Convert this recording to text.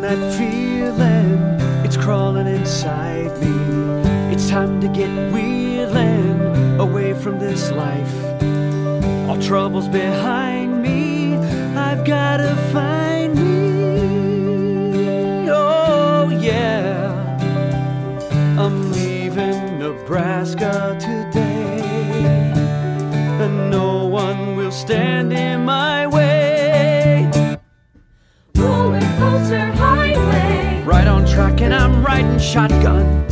that feeling, it's crawling inside me. It's time to get wheeling away from this life. All troubles behind me, I've gotta find me. Oh, yeah. I'm leaving Nebraska today, and no one will stand in my and I'm riding shotgun.